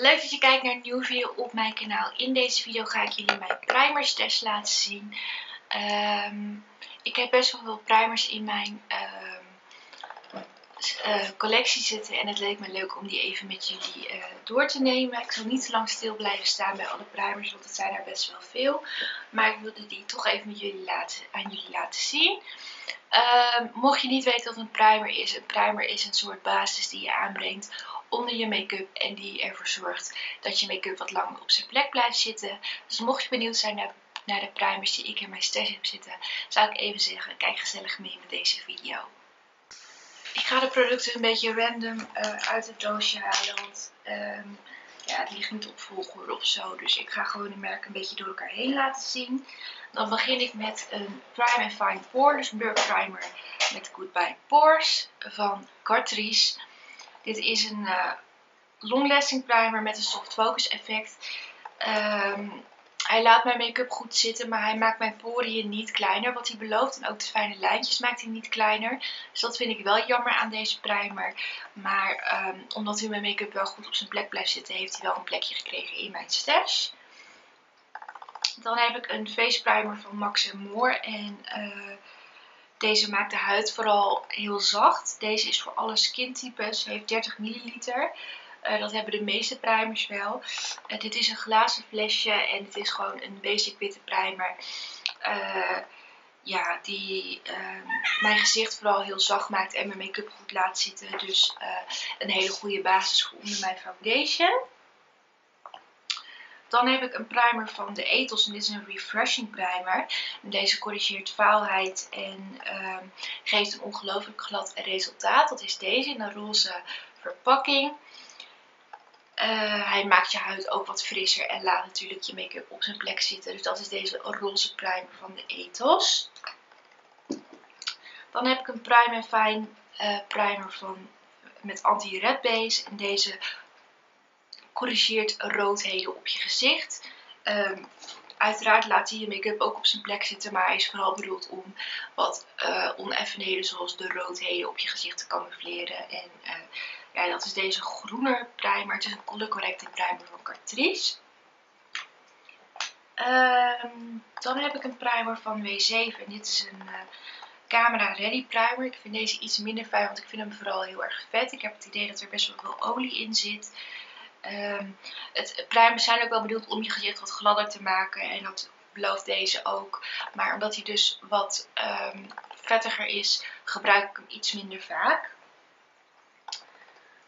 Leuk dat je kijkt naar een nieuwe video op mijn kanaal. In deze video ga ik jullie mijn primers test laten zien. Ehm, ik heb best wel veel primers in mijn ehm, eh, collectie zitten. En het leek me leuk om die even met jullie uh, door te nemen. Ik zal niet te lang stil blijven staan bij alle primers, want het zijn er best wel veel. Maar ik wilde die toch even met jullie laten, aan jullie laten zien. Ehm, mocht je niet weten wat een primer is, een primer is een soort basis die je aanbrengt onder je make-up en die ervoor zorgt dat je make-up wat langer op zijn plek blijft zitten. Dus mocht je benieuwd zijn naar, naar de primers die ik in mijn stash heb zitten, zou ik even zeggen, kijk gezellig mee met deze video. Ik ga de producten een beetje random uh, uit het doosje halen, want um, ja, het ligt niet op volgorde of zo. Dus ik ga gewoon de merken een beetje door elkaar heen laten zien. Dan begin ik met een Prime and Fine Pore, dus een primer met Goodbye Pores van Catrice. Dit is een uh, long lasting primer met een soft focus effect. Um, hij laat mijn make-up goed zitten, maar hij maakt mijn poriën niet kleiner, wat hij belooft. En ook de fijne lijntjes maakt hij niet kleiner. Dus dat vind ik wel jammer aan deze primer. Maar um, omdat hij mijn make-up wel goed op zijn plek blijft zitten, heeft hij wel een plekje gekregen in mijn stash. Dan heb ik een face primer van Max More. En uh, deze maakt de huid vooral heel zacht. Deze is voor alle skintypes. heeft 30 milliliter. Uh, dat hebben de meeste primers wel. Uh, dit is een glazen flesje en het is gewoon een basic witte primer. Uh, ja, die ehm, mijn gezicht vooral heel zacht maakt en mijn make-up goed laat zitten. Dus een hele goede basis voor onder mijn foundation. Dan heb ik een primer van de Ethos en dit is een refreshing primer. deze corrigeert vaalheid en uh, geeft een ongelooflijk glad resultaat. Dat is deze in een roze verpakking. Uh, hij maakt je huid ook wat frisser en laat natuurlijk je make-up op zijn plek zitten. Dus dat is deze roze primer van de Ethos. Dan heb ik een Prime Fine uh, primer van, met anti-red base. En deze corrigeert roodheden op je gezicht. Um, uiteraard laat hij je make-up ook op zijn plek zitten, maar hij is vooral bedoeld om wat uh, oneffenheden zoals de roodheden op je gezicht te camoufleren. En uh, ja, dat is deze groene primer. Het is een color correcting primer van Catrice. Um, dan heb ik een primer van W7 en dit is een uh, Camera Ready primer. Ik vind deze iets minder fijn, want ik vind hem vooral heel erg vet. Ik heb het idee dat er best wel veel olie in zit. Um, het primers zijn ook wel bedoeld om je gezicht wat gladder te maken en dat belooft deze ook. Maar omdat hij dus wat um, vettiger is, gebruik ik hem iets minder vaak.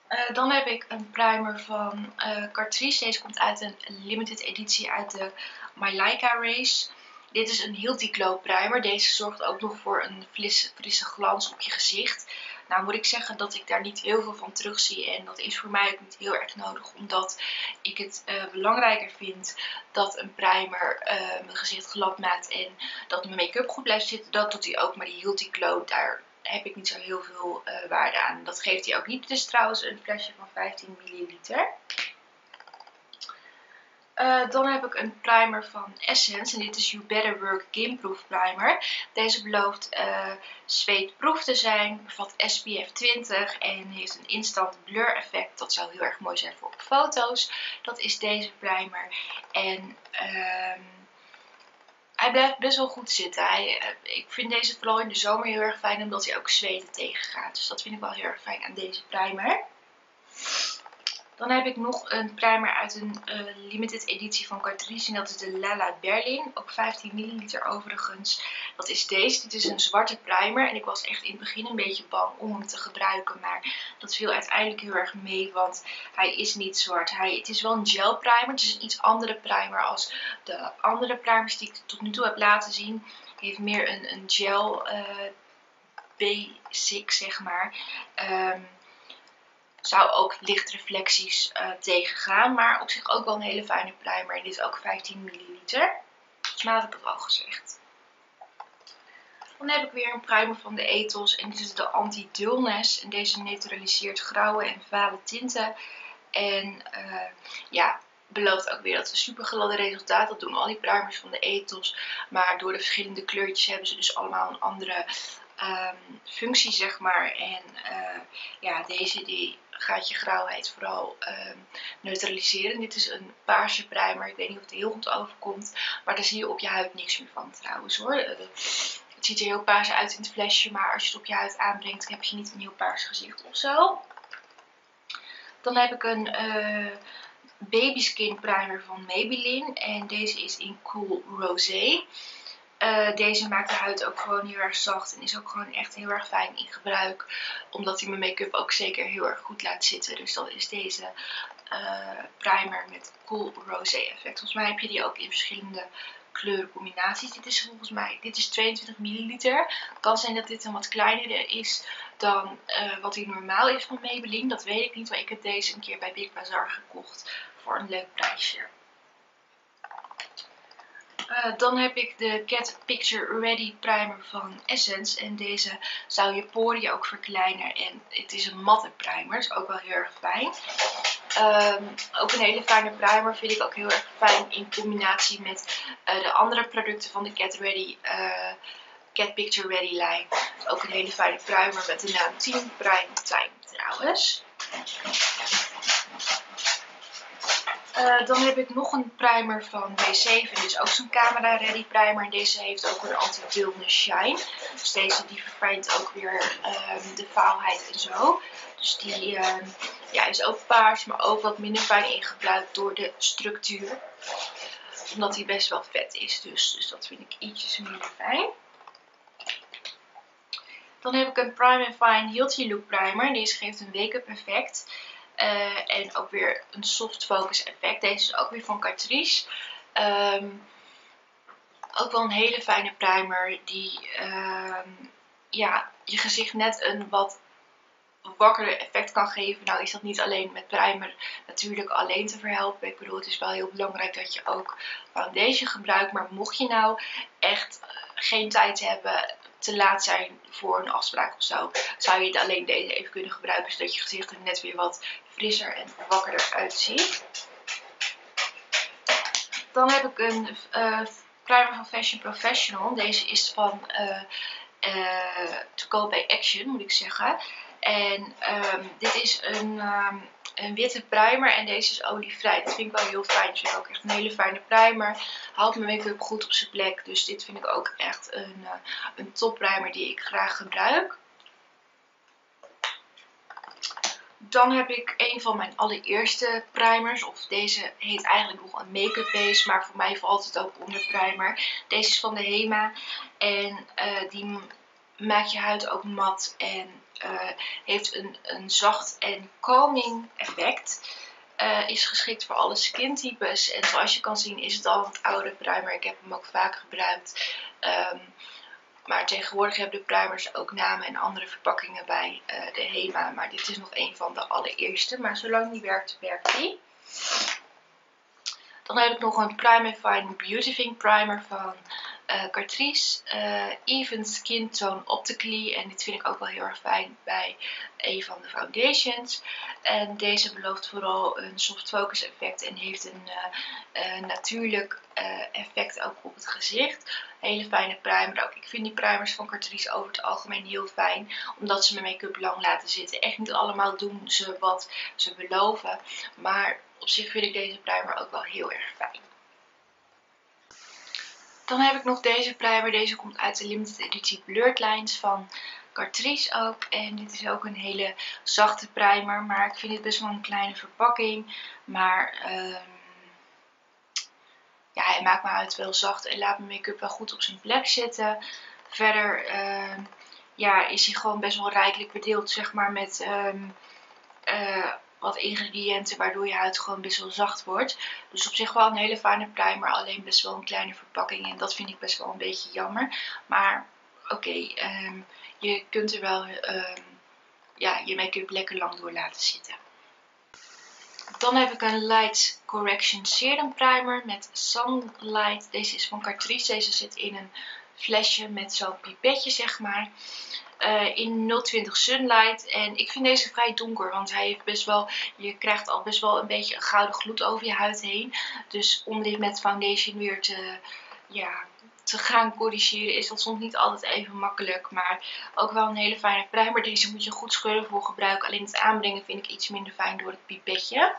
Uh, dan heb ik een primer van uh, Catrice. Deze komt uit een limited editie uit de My Leica Race. Dit is een Hilti Glow primer. Deze zorgt ook nog voor een frisse, frisse glans op je gezicht. Nou moet ik zeggen dat ik daar niet heel veel van terugzie. En dat is voor mij ook niet heel erg nodig. Omdat ik het uh, belangrijker vind dat een primer uh, mijn gezicht glad maakt. En dat mijn make-up goed blijft zitten. Dat doet hij ook. Maar die Hilti Glow, daar heb ik niet zo heel veel uh, waarde aan. Dat geeft hij ook niet. Het is trouwens een flesje van 15 milliliter. Uh, dan heb ik een primer van Essence en dit is You Better Work Gameproof Primer. Deze belooft uh, zweetproof te zijn, bevat SPF 20 en heeft een instant blur effect. Dat zou heel erg mooi zijn voor foto's. Dat is deze primer. En uh, hij blijft best wel goed zitten. Hij, uh, ik vind deze vooral in de zomer heel erg fijn omdat hij ook zweten tegengaat. Dus dat vind ik wel heel erg fijn aan deze primer. Dan heb ik nog een primer uit een uh, limited editie van Catrice. En dat is de Lala Berlin. Ook 15 milliliter overigens. Dat is deze. Dit is een zwarte primer. En ik was echt in het begin een beetje bang om hem te gebruiken. Maar dat viel uiteindelijk heel erg mee. Want hij is niet zwart. Hij, het is wel een gel primer. Het is een iets andere primer als de andere primers die ik tot nu toe heb laten zien. Hij heeft meer een, een gel uh, basic zeg maar. Um, zou ook lichtreflecties uh, tegengaan. Maar op zich ook wel een hele fijne primer. En dit is ook 15 milliliter. Volgens mij had ik het al gezegd. Dan heb ik weer een primer van de Ethos. En dit is de Anti-Dullness. En deze neutraliseert grauwe en vale tinten. En uh, ja, belooft ook weer dat ze super gladde resultaat. Dat doen al die primers van de Ethos. Maar door de verschillende kleurtjes hebben ze dus allemaal een andere um, functie, zeg maar. En uh, ja, deze die gaat je grauwheid vooral ehm, neutraliseren. Dit is een paarse primer. Ik weet niet of het heel goed overkomt. Maar daar zie je op je huid niks meer van trouwens hoor. Eh, het ziet er heel paars uit in het flesje. Maar als je het op je huid aanbrengt heb je niet een heel paars gezicht of zo. Dan heb ik een uh, Baby Skin Primer van Maybelline. En deze is in Cool Rosé. Uh, deze maakt de huid ook gewoon heel erg zacht en is ook gewoon echt heel erg fijn in gebruik. Omdat hij mijn make-up ook zeker heel erg goed laat zitten. Dus dat is deze uh, primer met Cool Rosé effect. Volgens mij heb je die ook in verschillende kleurencombinaties. Dit is volgens mij, dit is 22 milliliter. Het kan zijn dat dit een wat kleiner is dan uh, wat die normaal is van Maybelline. Dat weet ik niet, maar ik heb deze een keer bij Big Bazaar gekocht voor een leuk prijsje. Uh, dan heb ik de Cat Picture Ready Primer van Essence. En deze zou je poriën ook verkleinen. En het is een matte primer, is ook wel heel erg fijn. Um, ook een hele fijne primer vind ik ook heel erg fijn in combinatie met uh, de andere producten van de Cat Ready uh, Cat Picture Ready lijn. Ook een hele fijne primer met de naam Team Prime Time trouwens. Uh, dan heb ik nog een primer van W7. Dit is ook zo'n camera ready primer. En deze heeft ook een anti-dullness shine. Dus deze die verfijnt ook weer um, de vaalheid en zo. Dus die um, ja, is ook paars, maar ook wat minder fijn ingebruikt door de structuur. Omdat hij best wel vet is. Dus, dus dat vind ik ietsjes minder fijn. Dan heb ik een Prime Fine Healthy Look Primer. Deze geeft een wake-up effect. Uh, en ook weer een soft focus effect. Deze is ook weer van Catrice. Um, ook wel een hele fijne primer die um, ja, je gezicht net een wat wakkerder effect kan geven. Nou is dat niet alleen met primer natuurlijk alleen te verhelpen. Ik bedoel het is wel heel belangrijk dat je ook foundation gebruikt. Maar mocht je nou echt geen tijd hebben te laat zijn voor een afspraak of zo, zou je alleen deze even kunnen gebruiken, zodat je gezicht er net weer wat frisser en wakkerder uitziet. Dan heb ik een primer van Fashion Professional. Deze is van uh, uh, To Go By Action, moet ik zeggen. En um, dit is een, um, een witte primer en deze is olievrij. Dat vind ik wel heel fijn. Dus ik ook echt een hele fijne primer. Houdt mijn make-up goed op zijn plek. Dus dit vind ik ook echt een, uh, een top primer die ik graag gebruik. Dan heb ik een van mijn allereerste primers. Of deze heet eigenlijk nog een make-up base. Maar voor mij valt het ook onder primer. Deze is van de Hema. En uh, die maakt je huid ook mat. En uh, heeft een, een zacht en calming effect. Uh, is geschikt voor alle skintypes. En zoals je kan zien is het al een oude primer. Ik heb hem ook vaak gebruikt. Um, maar tegenwoordig hebben de primers ook namen en andere verpakkingen bij uh, de HEMA. Maar dit is nog een van de allereerste. Maar zolang die werkt, werkt die. Dan heb ik nog een Prime Fine Beautifying Primer van uh, Even Skin Tone Optically. En dit vind ik ook wel heel erg fijn bij een van de foundations. En deze belooft vooral een soft focus effect en heeft een uh, natuurlijk effect ook op het gezicht. Hele fijne primer ook. Ik vind die primers van Catrice over het algemeen heel fijn. Omdat ze mijn make-up lang laten zitten. Echt niet allemaal doen ze wat ze beloven. Maar op zich vind ik deze primer ook wel heel erg fijn. Dan heb ik nog deze primer. Deze komt uit de limited editie Blurred Lines van Catrice ook. En dit is ook een hele zachte primer. Maar ik vind het best wel een kleine verpakking. Maar um, ja, hij maakt mijn huid wel zacht en laat mijn make-up wel goed op zijn plek zitten. Verder um, ja, is hij gewoon best wel rijkelijk bedeeld zeg maar met... Um, uh, wat ingrediënten waardoor je huid gewoon best wel zacht wordt. Dus op zich wel een hele fijne primer, alleen best wel een kleine verpakking en dat vind ik best wel een beetje jammer. Maar oké, um, je kunt er wel um, ja, je make-up lekker lang door laten zitten. Dan heb ik een Light Correction Serum Primer met Sunlight. Deze is van Catrice. Deze zit in een flesje met zo'n pipetje zeg maar uh, in 020 Sunlight. En ik vind deze vrij donker, want hij heeft best wel, je krijgt al best wel een beetje een gouden gloed over je huid heen. Dus om dit met foundation weer te, ja, te gaan corrigeren is dat soms niet altijd even makkelijk. Maar ook wel een hele fijne primer. Deze moet je goed scheuren voor gebruik. Alleen het aanbrengen vind ik iets minder fijn door het pipetje.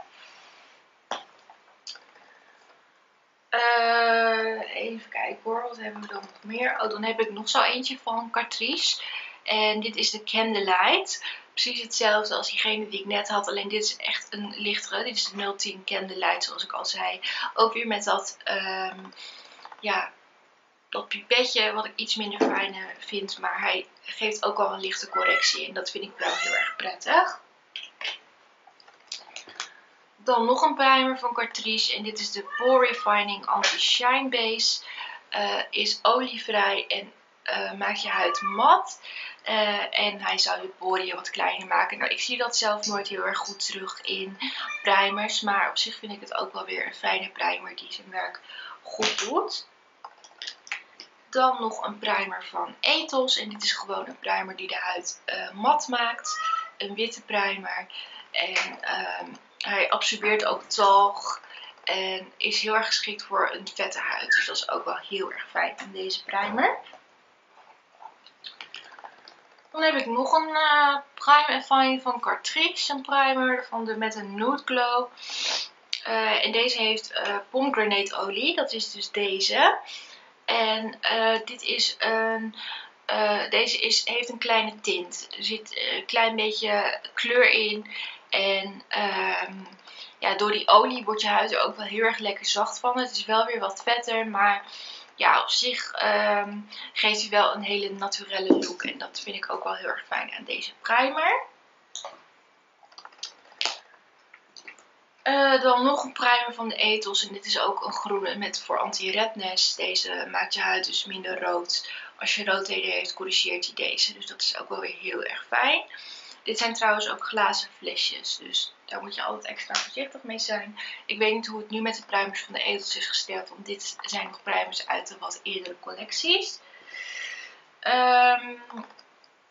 Uh, even kijken hoor, wat hebben we dan nog meer? Oh, dan heb ik nog zo eentje van Catrice. En dit is de Candlelight. Precies hetzelfde als diegene die ik net had. Alleen dit is echt een lichtere. Dit is de 010 Candlelight zoals ik al zei. Ook weer met dat, um, ja, dat pipetje wat ik iets minder fijn vind. Maar hij geeft ook al een lichte correctie. En dat vind ik wel heel erg prettig. Dan nog een primer van Catrice. En dit is de Pore Refining Anti-Shine Base. Uh, is olievrij en uh, maakt je huid mat. Uh, en hij zou je poriën wat kleiner maken. Nou, ik zie dat zelf nooit heel erg goed terug in primers. Maar op zich vind ik het ook wel weer een fijne primer die zijn werk goed doet. Dan nog een primer van Ethos. En dit is gewoon een primer die de huid uh, mat maakt. Een witte primer. En um, hij absorbeert ook talg. En is heel erg geschikt voor een vette huid. Dus dat is ook wel heel erg fijn aan deze primer. Dan heb ik nog een uh, primer fine van Cartrice. Een primer van de, met een nude glow. Uh, en deze heeft uh, pomegranate olie. Dat is dus deze. En dit is een... deze is, heeft een kleine tint. Er zit een klein beetje kleur in. En um, ja, door die olie wordt je huid er ook wel heel erg lekker zacht van. Het is wel weer wat vetter, maar ja, op zich um, geeft hij wel een hele naturelle look. En dat vind ik ook wel heel erg fijn aan deze primer. Uh, dan nog een primer van de Ethos. En dit is ook een groene met voor anti-redness. Deze maakt je huid dus minder rood. Als je roodheden heeft, corrigeert hij deze. Dus dat is ook wel weer heel erg fijn. Dit zijn trouwens ook glazen flesjes, dus daar moet je altijd extra voorzichtig mee zijn. Ik weet niet hoe het nu met de primers van de edels is gesteld, want dit zijn nog primers uit de wat eerdere collecties. Um,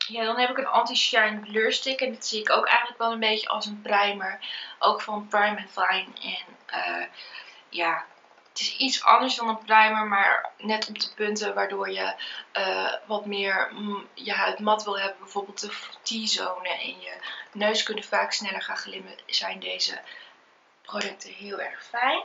ja, dan heb ik een anti-shine blur stick en dit zie ik ook eigenlijk wel een beetje als een primer. Ook van Prime Fine en uh, ja, het is iets anders dan een primer, maar net op de punten waardoor je uh, wat meer mm, je huid mat wil hebben. Bijvoorbeeld de T-zone en je neus kunnen vaak sneller gaan glimmen. Zijn deze producten heel erg fijn.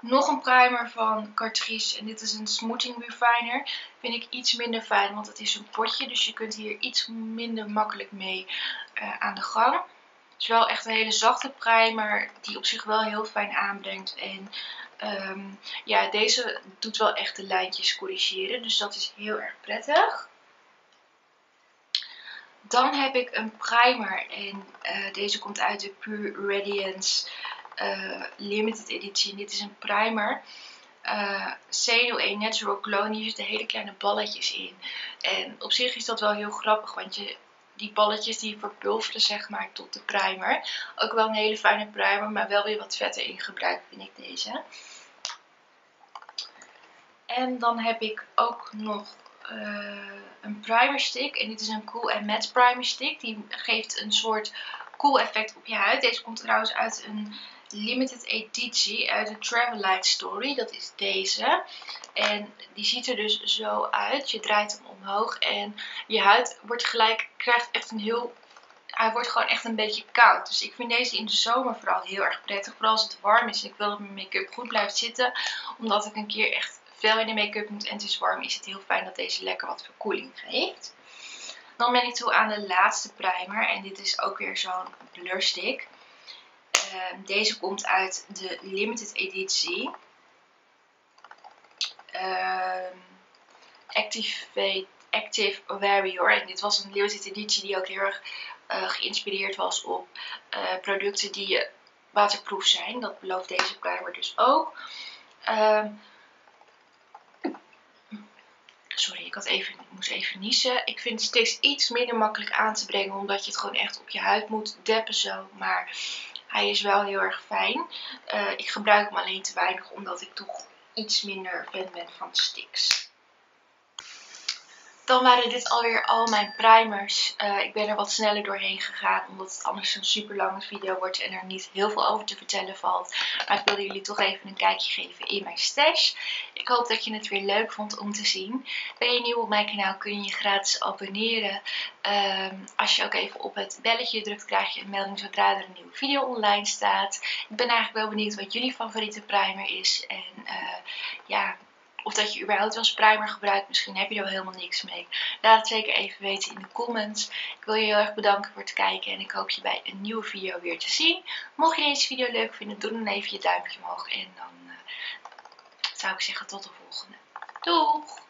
Nog een primer van Catrice en dit is een smoothing refiner. Vind ik iets minder fijn, want het is een potje. Dus je kunt hier iets minder makkelijk mee uh, aan de gang. Het is wel echt een hele zachte primer die op zich wel heel fijn aanbrengt. En um, ja, deze doet wel echt de lijntjes corrigeren. Dus dat is heel erg prettig. Dan heb ik een primer en uh, deze komt uit de Pure Radiance uh, Limited Editie. En dit is een primer. Uh, C01 Natural Glow. Hier zitten hele kleine balletjes in. En op zich is dat wel heel grappig, want je die balletjes die verpulveren zeg maar tot de primer. Ook wel een hele fijne primer, maar wel weer wat vetter in gebruik vind ik deze. En dan heb ik ook nog uh, een primer stick. En dit is een Cool and Matte primer stick. Die geeft een soort cool effect op je huid. Deze komt trouwens uit een limited editie uit de Travel Light Story. Dat is deze. En die ziet er dus zo uit. Je draait hem omhoog en je huid wordt gelijk, krijgt echt een heel... Hij wordt gewoon echt een beetje koud. Dus ik vind deze in de zomer vooral heel erg prettig. Vooral als het warm is en ik wil dat mijn make-up goed blijft zitten. Omdat ik een keer echt veel in de make-up moet en het is warm. Is het heel fijn dat deze lekker wat verkoeling geeft. Dan ben ik toe aan de laatste primer. En dit is ook weer zo'n blur stick. Ehm, deze komt uit de limited editie. Activate, Active Warrior. En dit was een limited editie die ook heel erg uh, geïnspireerd was op uh, producten die waterproof zijn. Dat belooft deze primer dus ook. Uh, sorry, ik had even, moest even niezen. Ik vind het steeds iets minder makkelijk aan te brengen. Omdat je het gewoon echt op je huid moet deppen zo. Maar hij is wel heel erg fijn. Uh, ik gebruik hem alleen te weinig omdat ik toch iets minder fan ben van sticks. Dan waren dit alweer al mijn primers. Uh, ik ben er wat sneller doorheen gegaan, omdat het anders een super lange video wordt en er niet heel veel over te vertellen valt. Maar ik wilde jullie toch even een kijkje geven in mijn stash. Ik hoop dat je het weer leuk vond om te zien. Ben je nieuw op mijn kanaal kun je je gratis abonneren. Um, als je ook even op het belletje drukt krijg je een melding zodra er een nieuwe video online staat. Ik ben eigenlijk wel benieuwd wat jullie favoriete primer is. En uh, ja, of dat je überhaupt wel primer gebruikt. Misschien heb je er wel helemaal niks mee. Laat het zeker even weten in de comments. Ik wil je heel erg bedanken voor het kijken. En ik hoop je bij een nieuwe video weer te zien. Mocht je deze video leuk vinden, doe dan even je duimpje omhoog. En dan uh, zou ik zeggen tot de volgende. Doeg!